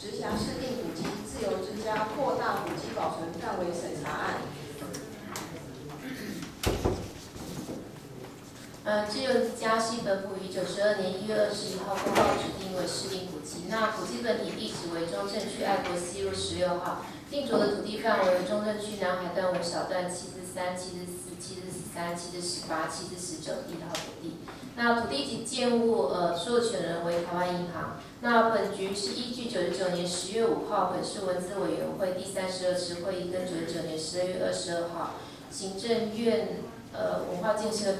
直辖市定古迹自由之家扩大古迹保存范围审查案。呃，自由之家系本府于九十二年一月二十一号公告指定为市定古迹。那古迹本体地址为中正区爱国西路十六号，定着的土地范围为中正区南海段五小段七至三、七至四、七至十三、七至十八、七至十九地号土地。那土地及建物呃所有权人为台湾银行。那本局是依据九十九年十月五号本市文资委员会第三十二次会议跟九十九年十二月二十二号行政院呃文化建设。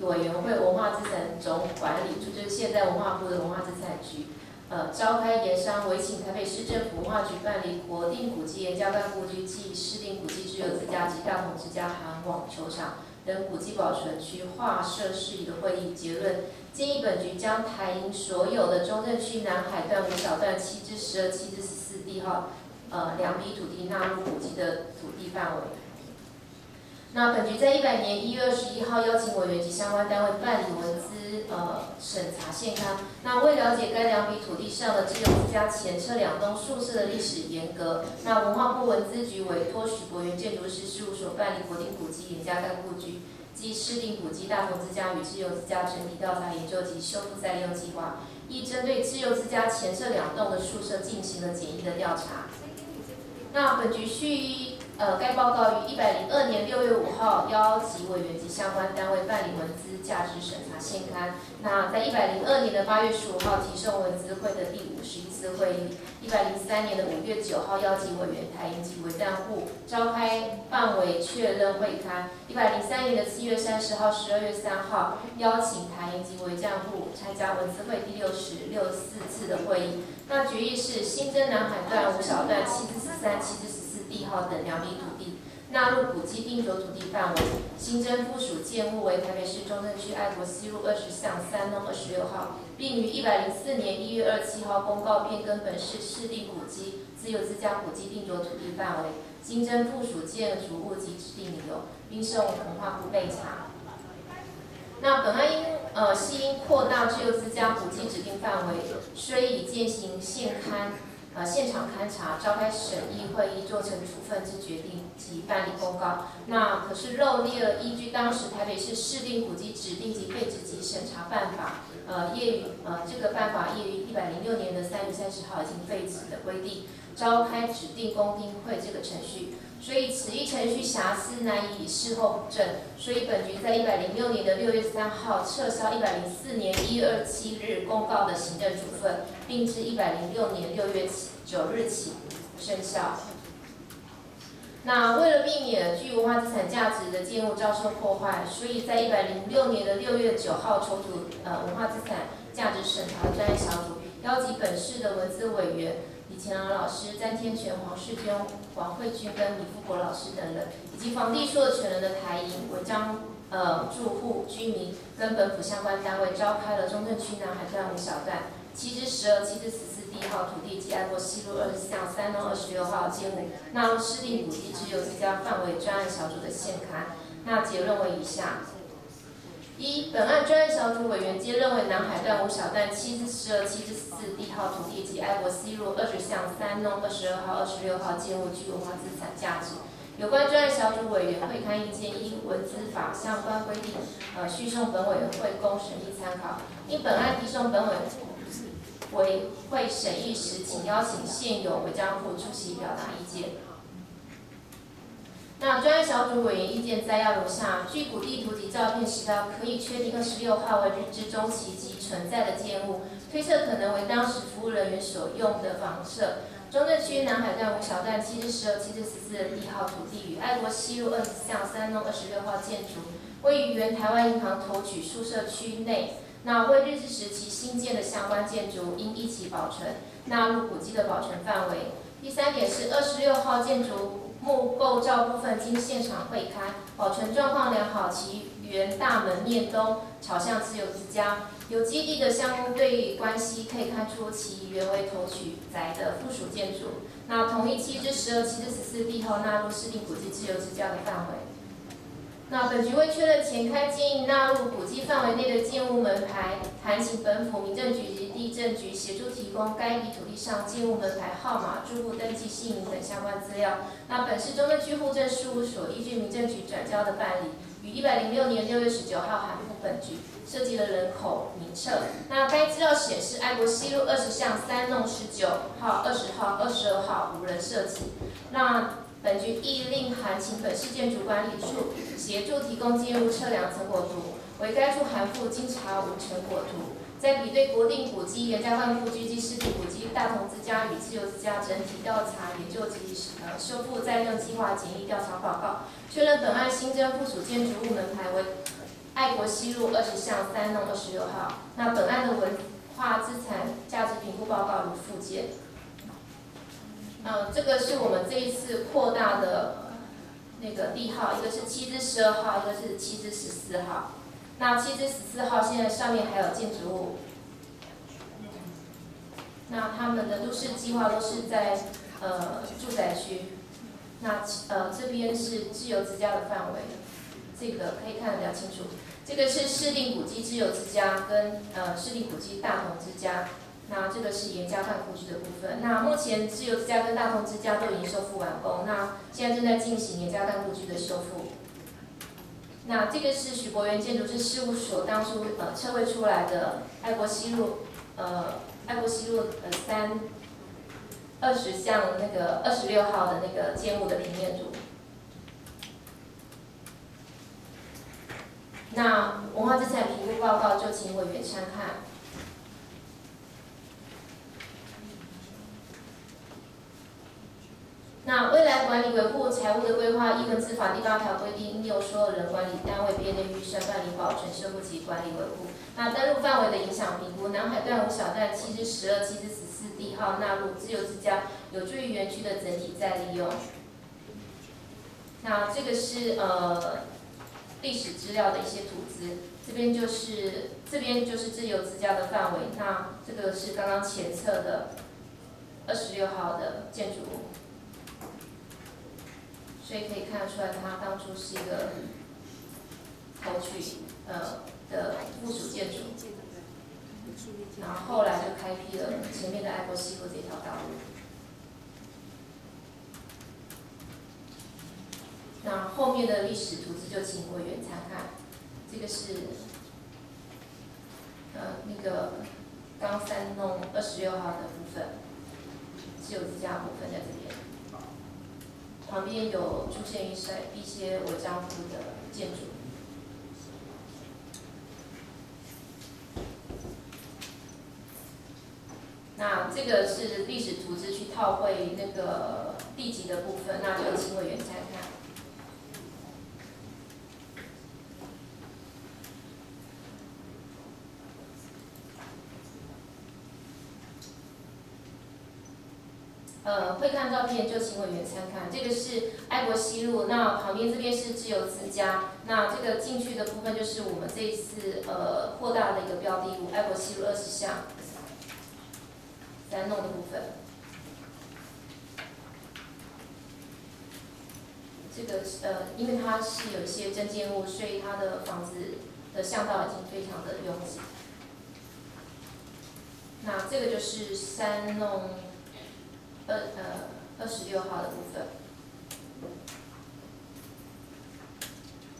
委员会文化资产总管理处就是现在文化部的文化资产局，呃，召开研商，委请台北市政府文化局办理国定古迹、严家干故居暨市定古迹之有之家及大同之家韩网球场等古迹保存区划设事宜的会议结论，建议本局将台营所有的中正区南海段五小段七至十二、七至十四地号，呃，两笔土地纳入古迹的土地范围。那本局在一百年一月二十一号邀请委员及相关单位办理文资呃审查现刊。那为了解该两笔土地上的自由之家前侧两栋宿舍的历史沿革，那文化部文资局委托许博源建筑师事务所办理国定古迹严家干故居及市定古迹大同之家与自由之家整体调查研究及修复再利用计划，亦针对自由之家前侧两栋的宿舍进行了简易的调查。那本局需。呃，该报告于一百零二年六月五号邀集委员及相关单位办理文资价值审查现刊。那在一百零二年的八月十五号提送文资会的第五十一次会议。一百零三年的五月九号邀集委员台营及委账户召开范围确认会刊。一百零三年的七月三十号、十二月三号邀请台营及委账户参加文资会第六十六四次的会议。那决议是新增南海段五小段七至十三、七至十。地号等两笔土地纳入古迹定着土地范围，新增附属建物为台北市中正区爱国西路二十巷三弄二十六号，并于一百零四年一月二七号公告变更本市市定古迹自由之家古迹定着土地范围，新增附属建筑物及指定理由，并送文化部备查。那本案因呃系因扩大自由之家古迹指定范围，虽已践行现刊。呃，现场勘查、召开审议会议、做成处分之决定及办理公告。那可是漏列了依据当时台北市市定古迹指定及废止及审查办法，呃，业于呃这个办法业于一百零六年的三月三十号已经废止的规定，召开指定公听会这个程序。所以此一程序瑕疵难以事后补正，所以本局在一百零六年的六月三号撤销一百零四年一月二七日公告的行政处分，并自一百零六年六月起九日起生效。那为了避免具文化资产价值的建物遭受破坏，所以在一百零六年的六月九号重组呃文化资产价值审查专业小组，邀集本市的文资委员。李乾朗老师、詹天全、黄世娟、王慧君跟李富国老师等人，以及房地所有权人的台银、文章呃住户居民跟本府相关单位，召开了中正区南海段五小段七至十二、七至十四地号土地及爱国西路二十四巷三弄二十六号街五纳入市定古迹自由之家范围专案小组的现刊。那结论为以下。一、本案专案小组委员皆认为南海段五小段七至十二、七至四地号土地及爱国西路二十巷三弄二十二号、二十六号建物具文化资产价值。有关专案小组委员会刊意见依文资法相关规定，呃，续送本委员会供审议参考。因本案提送本委委会审议时，请邀请现有违章户出席表达意见。那专业小组委员意见摘要如下：据古地图及照片史料，可以确定二十六号为日治中期即存在的建物，推测可能为当时服务人员所用的房舍。中正区南海段五小段七至十二、七至十四的地号土地与爱国西路二十巷三弄二十六号建筑，位于原台湾银行投取宿舍区内。那为日治时期新建的相关建筑，应一起保存，纳入古迹的保存范围。第三点是二十六号建筑。木构造部分经现场会勘，保存状况良好，其原大门面东，朝向自由之家。有基地的相对关系可以看出其原为头取宅的附属建筑。那同一期至十二、期至十四地后纳入市定古迹自由之家的范围。那本局为确认前开建议纳入古迹范围内的建物门牌，函请本府民政局及地政局协助提供该笔土地上建物门牌号码、住户登记姓名等相关资料。那本市中正区户政事务所依据民政局转交的办理，于一百零六年六月十九号函付本局，设计了人口名册。那该资料显示，爱国西路二十巷三弄十九号、二十号、二十二号无人设计。那本局亦令函请本市建筑管理处协助提供建物测量成果图，为该处函复经查无成果图，在比对国定古迹原家换故居及湿地古迹大同之家与自由之家整体调查研究及呃修复再用计划简易调查报告，确认本案新增附属建筑物门牌为爱国西路二十巷三弄二十六号。那本案的文化资产价值评估报告如附件。呃，这个是我们这一次扩大的那个地号，一个是七至十二号，一个是七至十四号。那七至十四号现在上面还有建筑物，那他们的都市计划都是在呃住宅区。那呃这边是自由之家的范围，这个可以看得比较清楚。这个是市定古迹自由之家跟呃市定古迹大同之家。那这个是严家范故居的部分。那目前自由之家跟大同之家都已经修复完工，那现在正在进行严家范故居的修复。那这个是徐博元建筑师事务所当初呃测绘出来的爱国西路呃爱国西路呃三二十巷那个二十六号的那个建物的平面图。那文化资产评估报告就请委员参看。那未来管理维护财务的规划，依文字法第八条规定，应由所有人管理单位编列预算办理保存、修复及管理维护。那登录范围的影响评估，南海段五小段七至十二、七至十四地号纳入自由之家，有助于园区的整体再利用。那这个是呃历史资料的一些图资，这边就是这边就是自由之家的范围。那这个是刚刚前侧的二十六号的建筑物。所以可以看得出来，它当初是一个头取呃的附属建筑，然后后来就开辟了前面的爱国西路这条道路。那后面的历史图纸就请委员参看，这个是呃那个刚三弄二十六号的部分，自有自家部分在这边。旁边有出现一些一些我丈夫的建筑。那这个是历史图纸去套绘那个地级的部分，那就请委员再看。呃，会看照片就请委员参看。这个是爱国西路，那旁边这边是自由之家，那这个进去的部分就是我们这一次呃扩大的一个标的物，爱国西路二十巷三弄的部分。这个呃，因为它是有一些增建物，所以它的房子的巷道已经非常的拥挤。那这个就是三弄。二呃二十六号的部分，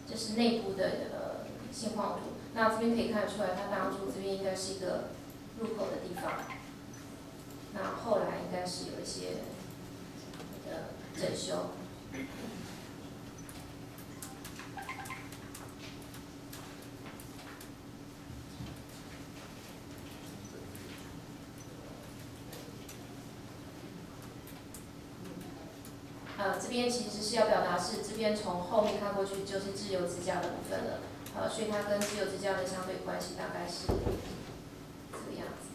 这是内部的呃现况图。那这边可以看出来，它当初这边应该是一个入口的地方，那后来应该是有一些呃整修。呃，这边其实是要表达是这边从后面看过去就是自由之家的部分了，呃，所以它跟自由之家的相对关系大概是这个样子。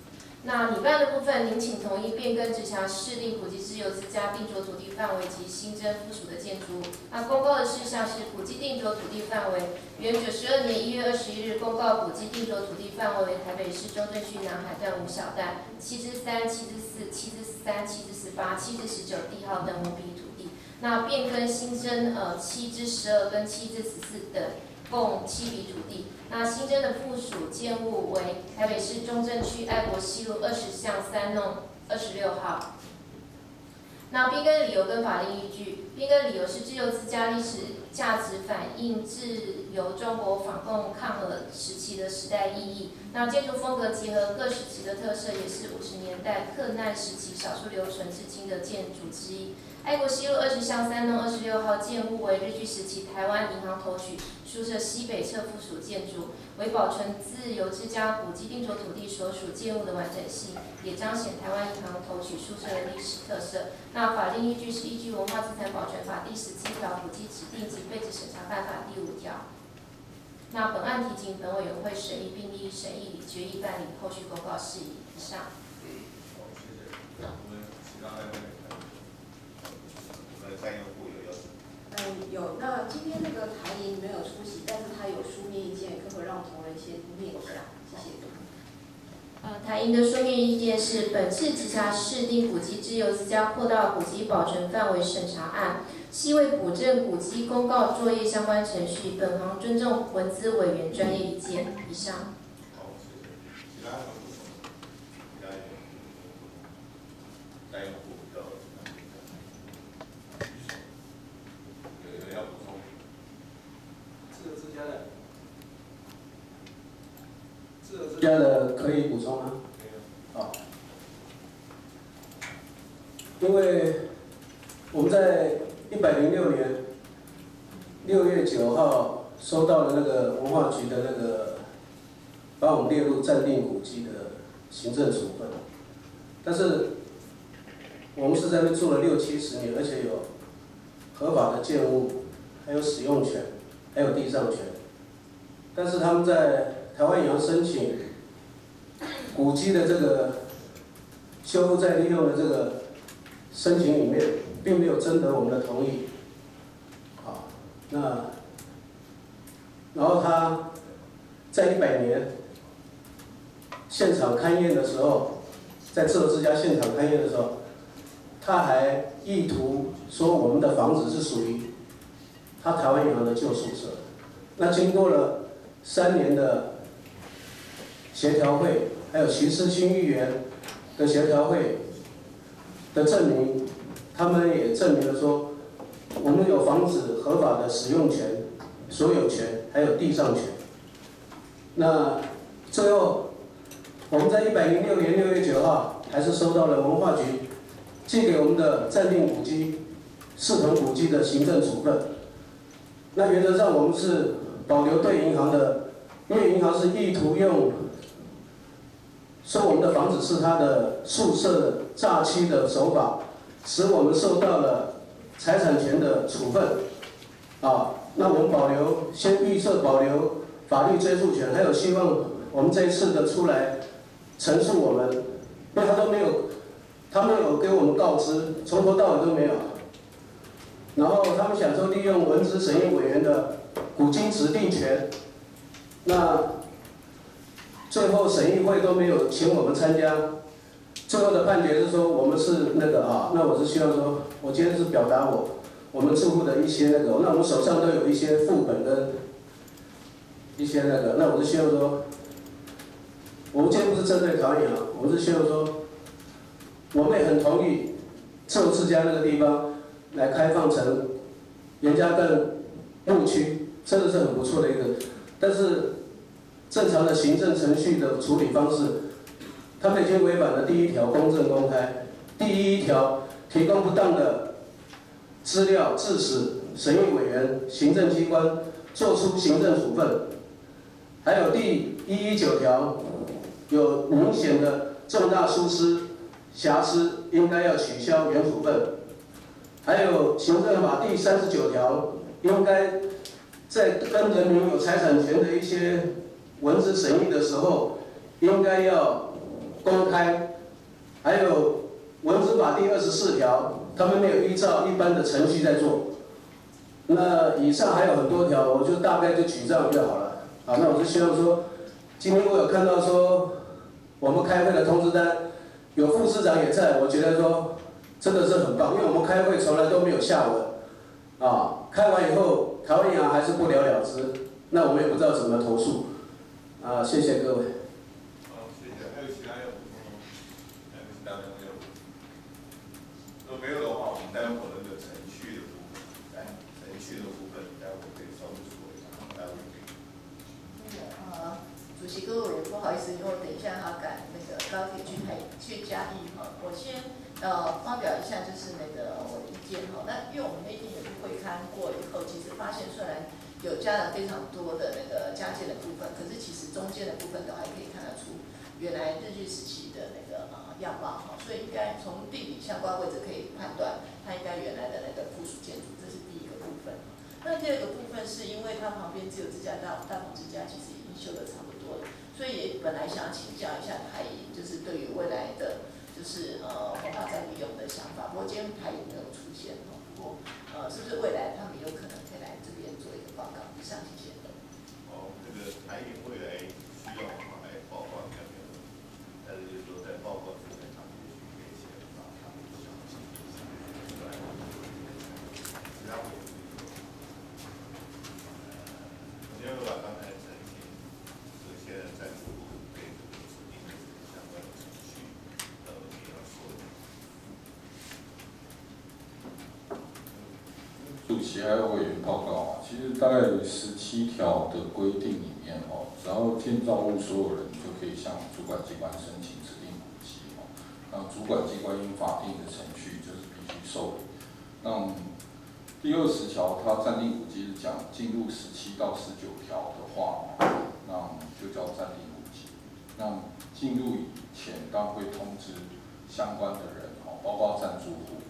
那你办的部分，您请同意变更直辖市定古迹自由之家定着土地范围及新增附属的建筑物。那公告的事项是古迹定着土地范围，原九十二年一月二十一日公告古迹定着土地范围为台北市中正区南海段五小段七之三、七之四、七之三、七之十八、七之十九地号等五笔土地。那变更新增呃七至十二跟七至十四等共七笔土地。那新增的附属建物为台北市中正区爱国西路二十巷三弄二十六号。那变更理由跟法律依据，变更理由是自由之家历史价值反映自由中国反共抗俄时期的时代意义。那建筑风格结合各时期的特色，也是五十年代克难时期少数留存至今的建筑之一。爱国西路二十巷三弄二十六号建物为日据时期台湾银行投取宿舍西北侧附属建筑，为保存自由之家古迹定着土地所属建物的完整性，也彰显台湾银行投取宿舍的历史特色。那法定依据是依据《文化资产保全法》第十七条、古迹指定及废止审查办法第五条。那本案提请本委员会审议并依审议决议办理后续公告事宜。以上。有要求。嗯，有。那今天那个台银没有出席，但是他有书面意见，可不可以让同仁先念一下？谢谢。呃，台银的书面意见是：本次直辖市定古迹自由之家扩大古迹保存范围审查案，系为补正古迹公告作业相关程序，本行尊重文资委员专业意见。以上户比较。有有人要补充？自由之家的，家的可以补充吗？没有。好，因为我们在一百零六年六月九号收到了那个文化局的那个把我们列入暂定古迹的行政处分，但是我们是在那住了六七十年，而且有合法的建物，还有使用权，还有地上权，但是他们在台湾也要申请古迹的这个修复再利用的这个申请里面，并没有征得我们的同意。好，那然后他在一百年现场勘验的时候，在自由之家现场勘验的时候，他还意图说我们的房子是属于他台湾银行的旧宿舍。那经过了三年的协调会，还有徐世清议员的协调会的证明，他们也证明了说，我们有房子合法的使用权、所有权，还有地上权。那最后，我们在一百零六年六月九号，还是收到了文化局寄给我们的暂定古迹、视同古迹的行政处分。那原则上，我们是保留对银行的，因为银行是意图用说我们的房子是他的宿舍诈欺的手法，使我们受到了财产权的处分。啊，那我们保留先预设保留法律追诉权，还有希望我们这一次的出来陈述我们，因为他都没有，他没有给我们告知，从头到尾都没有。然后他们想说利用文职审议委员的古今指定权，那最后审议会都没有请我们参加，最后的判决是说我们是那个啊，那我是希望说，我今天是表达我我们住户的一些那个，那我们手上都有一些副本跟一些那个，那我是希望说，我们今天不是针对桃园啊，我是希望说，我们也很同意就自家那个地方来开放成严家更牧区，真的是很不错的一个，但是正常的行政程序的处理方式，他们已经违反了第一条公正公开，第一条提供不当的资料，致使审议委员、行政机关作出行政处分，还有第一一九条有明显的重大疏失、瑕疵，应该要取消原处分。还有行政法第三十九条，应该在跟人民有财产权的一些文字审议的时候，应该要公开，还有文字法第二十四条，他们没有依照一般的程序在做。那以上还有很多条，我就大概就举这样就好了。好，那我是希望说，今天我有看到说，我们开会的通知单，有副市长也在，我觉得说真的是很棒，因为我们开会从来都没有下文，啊，开完以后台湾银行还是不了了之，那我们也不知道怎么投诉，啊，谢谢各位。好，谢谢。还有其他要补充吗？还有其他的没有？如果没有的话，我们待会儿那个程序的部分，来程序的部分，待会儿可以稍微说一下，待会儿可以。那个呃，主席各位，不好意思，因为我等一下要赶那个高铁去台去嘉义哈，我先呃发表一下就是那个我的意见哈。那因为我们那天也是会刊过以后，其实发现虽然有加了非常多的那个加建的部分，可是其实中间的部分都还可以看得出原来日据时期的那个呃样貌哈，所以应该从地理相关位置可以判断它应该原来的那个附属建筑，这是第一个部分。那第二个部分是因为它旁边只有自家大大同之家，其实已经修的差不多了，所以本来想要请教一下台银，就是对于未来的就是呃红法再利用的想法。不过今天台银没有出现哦，不过呃是不是未来他们有可能报告？以上谢谢。哦，这个台银未来需要我们来报告一下没有？但是就是说在报告之前，他们也许可以先把他们详细的出来，其他我也不说。我先把刚才澄清，首先在初步对这个指定的相关的程序，呃，也要说的。主席还有委员报告啊，其实大概有十七条的规定里面哦，只要建造物所有人就可以向主管机关申请指定古迹哦，那主管机关因法定的程序就是必须受理。那第二十条它暂定古迹是讲进入十七到十九条的话，那我们就叫暂定古迹。那进入以前当然会通知相关的人哦，包括赞助户。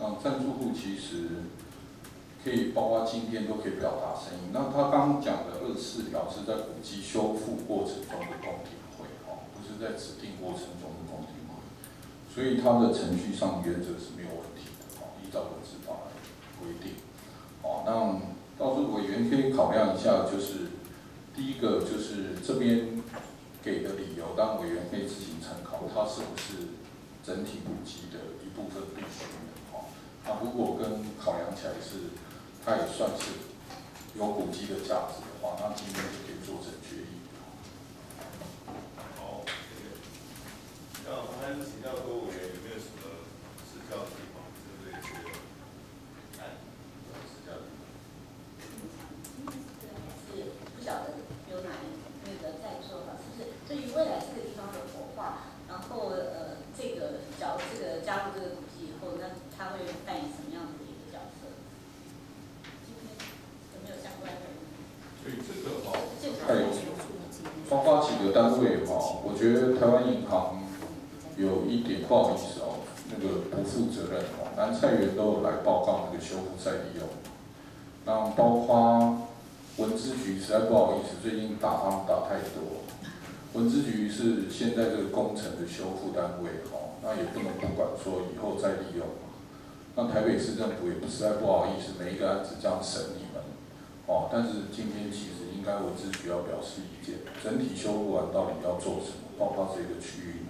那赞助户其实可以包括今天都可以表达声音。那他刚刚讲的二十四条是在古迹修复过程中的公听会，哦，不是在指定过程中的公听会，所以它的程序上原则是没有问题的，哦，依照文字法来规定。哦，那到时候委员可以考量一下，就是第一个就是这边给的理由，当然委员可以自行参考，它是不是整体古迹的一部分必须的，哦，那如果跟考量起来是。它也算是有古迹的价值的话，那今天就可以做成决议。好，谢谢。那我们还是请教各位有没有什么指教的地方，针对这个案有指教的地方？是不晓得有哪那个在座哈，就是对于未来这个地方的活化，然后呃这个假如这个加入这个古迹以后，那它会扮演什么样的一个角色？今天有没有相关的？所以这个哈，建筑还有包括几个单位哈，我觉得台湾银行有一点不好意思哦，那个不负责任哦，南菜园都有来报告那个修复再利用，那包括文资局实在不好意思，最近打他们打太多，文资局是现在这个工程的修复单位哦，那也不能不管说以后再利用，那台北市政府也不实在不好意思，每一个案子这样审你们。哦，但是今天其实应该文资局要表示意见，整体修复完到底要做什么，包括这个区域，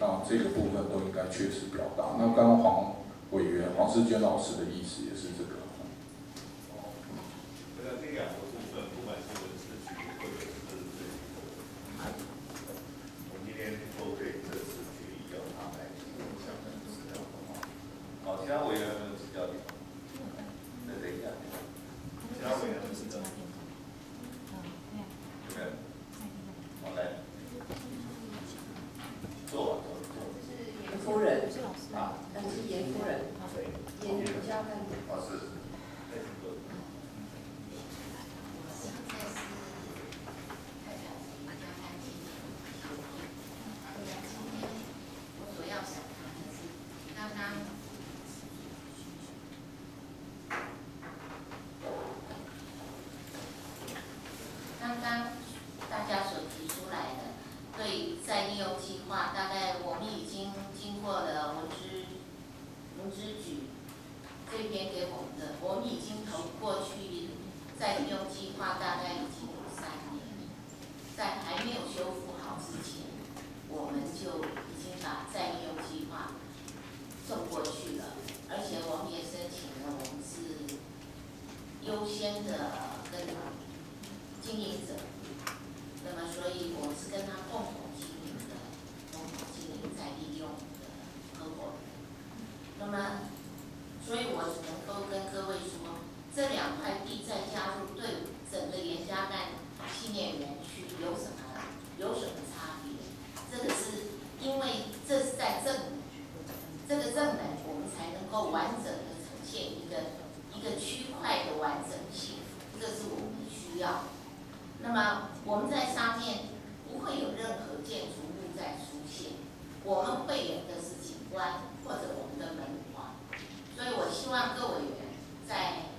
那这个部分都应该确实表达。那刚刚黄委员黄世娟老师的意思也是这个。哦，那这两个部分，不管是文字局或者是这个，我们今天都对这次决议要他们来提供相关的资料，好吗？好，其他委员有没有指教的地方？那等一下，其他委员有没有指教？有没有？好，来，坐吧，坐，坐。严夫人，啊，但是严夫人，严严家干部。哦，是，再请坐。我所要想谈的是，刚刚刚刚大家所提出来的，对再利用计划大概这边给我们的，我们已经投过去再利用计划大概已经有三年，在还没有修复好之前，我们就已经把再利用计划送过去了，而且我们也申请了，我们是优先的跟经营者，那么所以我们是跟他共同经营的，共同经营再利用的合伙人。那么，所以我只能够跟各位说，这两块地再加入对整个严家干纪念园区有什么有什么差别？这个是因为这是在正门，这个正门我们才能够完整的呈现一个一个区块的完整性，这是我们需要。那么我们在上面不会有任何建筑物在出现，我们会有的是景观或者我们的门框，所以我希望各委员在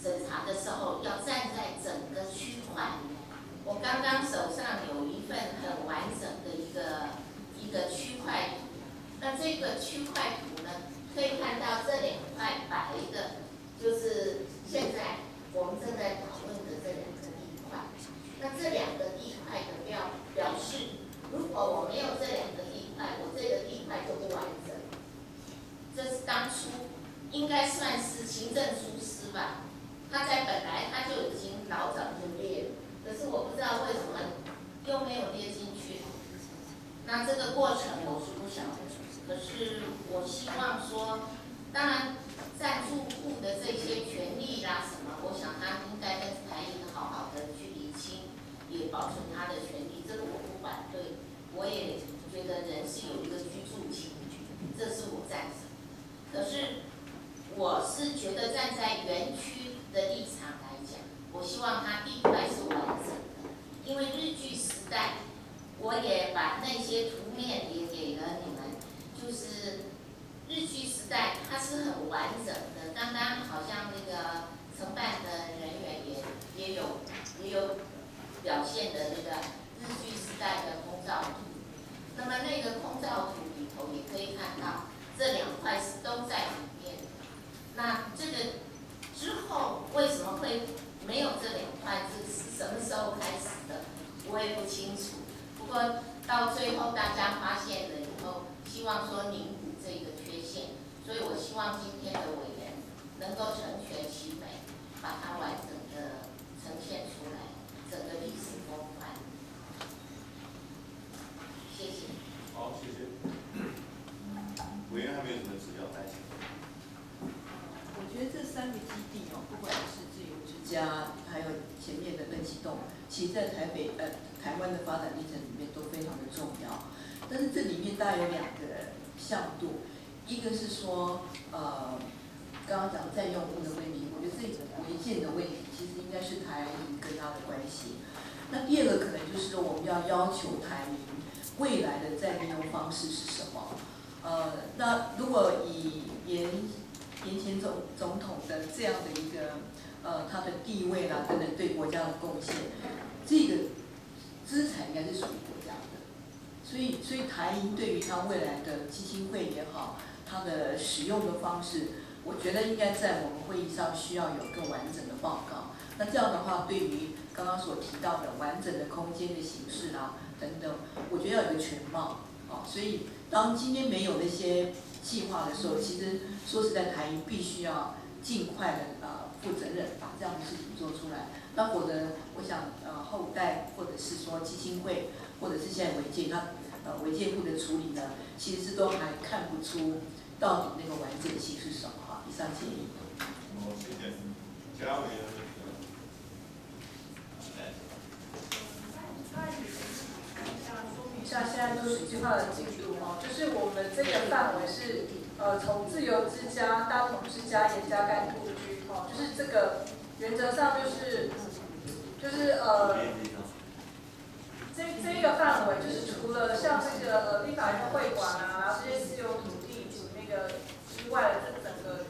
审查的时候要站在整个区块。我刚刚手上有一份很完整的一个一个区块图，那这个区块图，可以看到这两块白的，就是现在我们正在讨论的这两个地块。那这两个地块的表表示，如果我没有这两个地块，我这个地块就不完整。这是当初应该算是行政疏失吧，他在本来他就已经老早就列了，可是我不知道为什么又没有列进。那这个过程我是不晓得，可是我希望说，当然赞助户的这些权利啦什么，我想他应该跟台银好好的去理清，也保存他的权利，这个我不反对，我也觉得人是有一个居住情绪，这是我赞成。可是我是觉得站在园区的立场来讲，我希望他地块是完整的，因为日据时代，我也把那些图面也给了你们，就是日据时代它是很完整的。刚刚好像那个承办的人员也也有也有表现的那个日据时代的空照图，那么那个空照图里头也可以看到。这两块是都在里面的，那这个之后为什么会没有这两块？这是什么时候开始的？我也不清楚。不过到最后大家发现了以后，希望说弥补这个缺陷，所以我希望今天的委员能够成全其美，把它完整的呈现出来，整个历史风范。谢谢。好，谢谢。委员还没有什么指教担心？我觉得这三个基地哦，不管是自由之家，还有前面的乐启栋，其实在台北呃台湾的发展历程里面都非常的重要。但是这里面大概有两个向度，一个是说呃刚刚讲占用物的问题，我觉得这个违建的问题其实应该是台银跟他的关系。那第二个可能就是我们要要求台银未来的再利用方式是什么？呃，那如果以严严前总总统的这样的一个呃他的地位啦等等对国家的贡献，这个是属于国家的，所以所以台银对于它未来的基金会也好，它的使用的方式，我觉得应该在我们会议上需要有更完整的报告。那这样的话，对于刚刚所提到的完整的空间的形式啊等等，我觉得要有个全貌，啊，所以。当今天没有那些计划的时候，其实说实在，台银必须要尽快的呃负责任，把这样的事情做出来。那我的，我想呃后代或者是说基金会，或者是现在违建，那呃违建部的处理呢，其实是都还看不出到底那个完整性是什么哈。以上建议。好，谢谢。其他委员。像现在都市计划的进度哦，就是我们这个范围是呃从自由之家、大同之家、严家干故居哦，就是这个原则上就是就是呃这这个范围就是除了像这个呃立法院会馆啊这些私有土地及那个之外这整个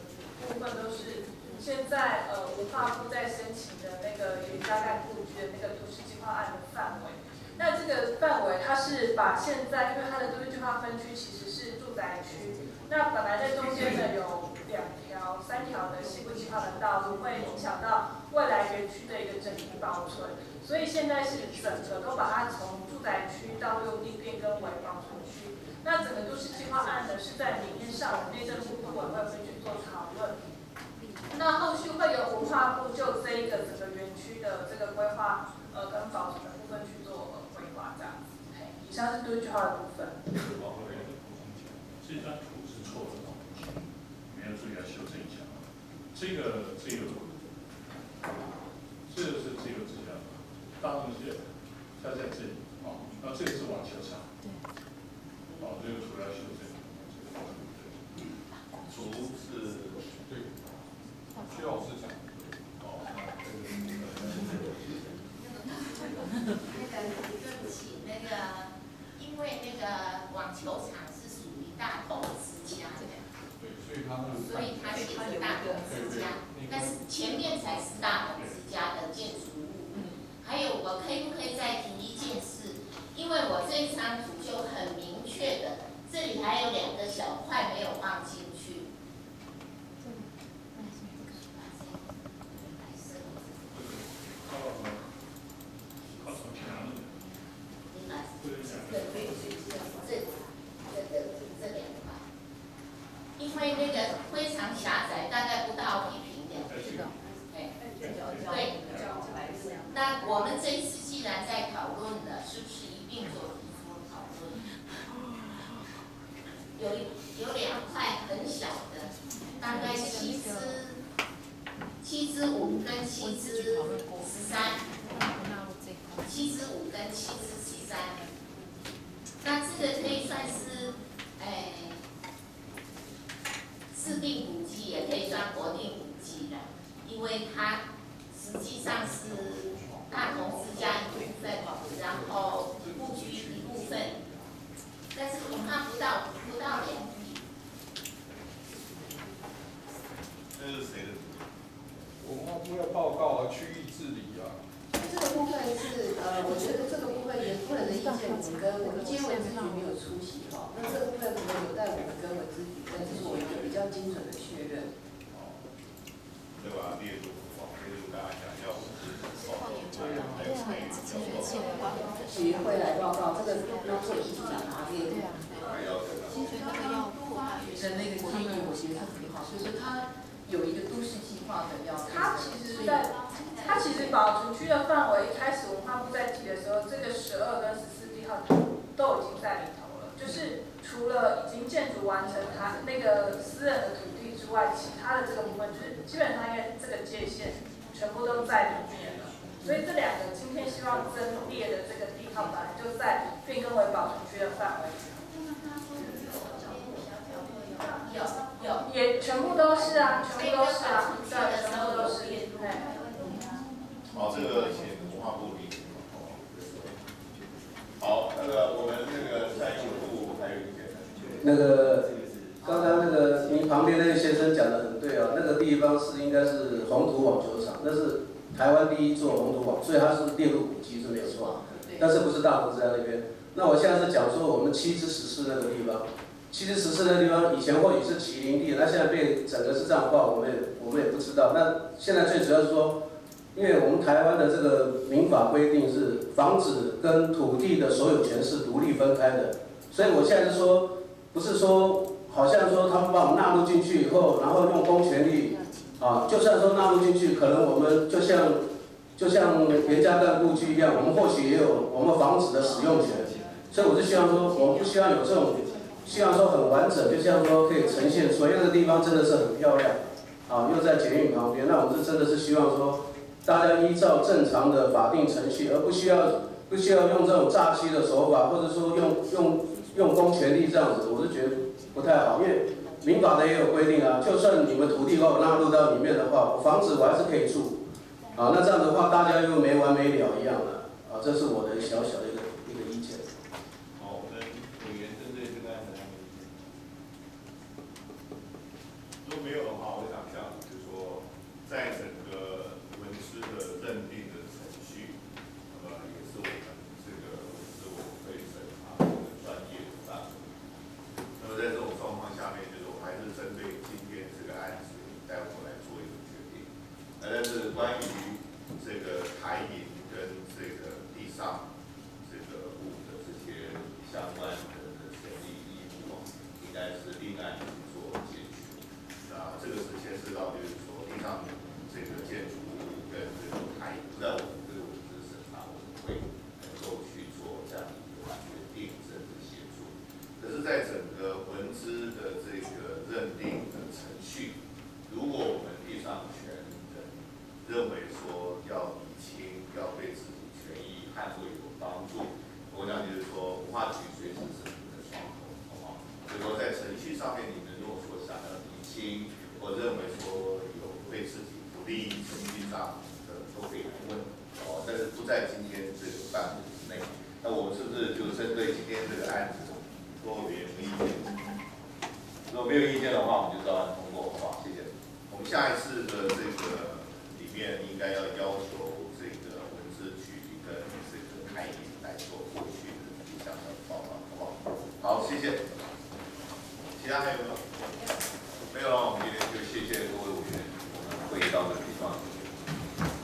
部分都是现在呃文化部在申请的那个严家干故居的那个都市计划案的范围。那这个范围，它是把现在，因为它的都市计划分区其实是住宅区，那本来在中间呢有两条三条的西部计划的道路会影响到未来园区的一个整体保存。所以现在是整个都把它从住宅区到用地变更为保存区。那整个都市计划案呢是在明天上午内政部分委会会去做讨论。那后续会有文化部就这一个整个园区的这个规划呃跟保存的部分去做规划这样子。以上是都市计划的部分。是的要注意要修正一下。这个自由，这个是自由之家，大东西它在这里，哦，那这个是网球场，哦，这个图要修正，图是对，薛老师讲，哦，那个对不起，那个因为那个网球场是属于大同之家的，对，所以他那个所以他写是大董之家，但是前面才是大董之家的建筑物。还有，我可以不可以再提一件事？因为我这一张图就很明确的，这里还有两个小块没有放进去。靠靠从墙的，明白？不能讲对对对，这这这这两块，因为那个非常狭窄，大概不到一平两平。哎，对。那我们这一次既然在讨论了，是不是一并做提出讨论？有一有两块很小的，大概七支七支五跟七支十三，七支五跟七支七三。那这个可以算是，哎，市定古迹，也可以算国定古迹的，因为它实际上是大同之家一部分，然后故居一部分，但是恐怕不到不到两亿。这是谁的图？文化部要报告啊，区域治理啊。这个部分是呃，我觉得这个部分原夫人的意见，我们跟我们今天文资局没有出席哈，那这个部分可能有待我们跟文资局再做一个比较精准的确认。哦，对吧？列入哦，列入大家想要我是报告，还有还有可以比较报告，局会来报告这个当做议题来拿列入。还要这个。的那个建议，我觉得很好，就是它有一个都市计划的要。它其实在，它其实保存区的范围，一开始文化部在提的时候，这个十二跟十四地号都已经在里头。就是除了已经建筑完成它那个私人的土地之外，其他的这个部分，就是基本上应该这个界限全部都在里面了。所以这两个今天希望增列的这个地方，本来就在变更为保存区的范围。有有。也全部都是啊，全部都是啊，对，全部都是，对。好，这个请文化部。好，那个我们那个善用部还有意见。那个刚刚那个您旁边那位先生讲的很对啊，那个地方是应该是红土网球场，那是台湾第一座红土网，所以它是列入古迹是没有错，但是不是大同在那边。那我现在是讲说我们七支十四那个地方。七之十四那个地方以前或许是麒麟地，那现在被整个是这样划，我们也我们也不知道。那现在最主要是说，因为我们台湾的这个民法规定是房子跟土地的所有权是独立分开的，所以我现在是说，不是说好像说他们把我们纳入进去以后，然后用公权力啊，就算说纳入进去，可能我们就像就像严家干部居一样，我们或许也有我们房子的使用权，所以我是希望说，我们不希望有这种。希望说很完整，就像说可以呈现出来，因为那个地方真的是很漂亮，啊，又在捷运旁边，那我们是真的是希望说，大家依照正常的法定程序，而不需要不需要用这种诈欺的手法，或者说用用用公权力这样子，我是觉得不太好，因为民法的也有规定啊，就算你们土地把我纳入到里面的话，我房子我还是可以住，啊，那这样的话大家又没完没了一样的，啊，这是我的小小的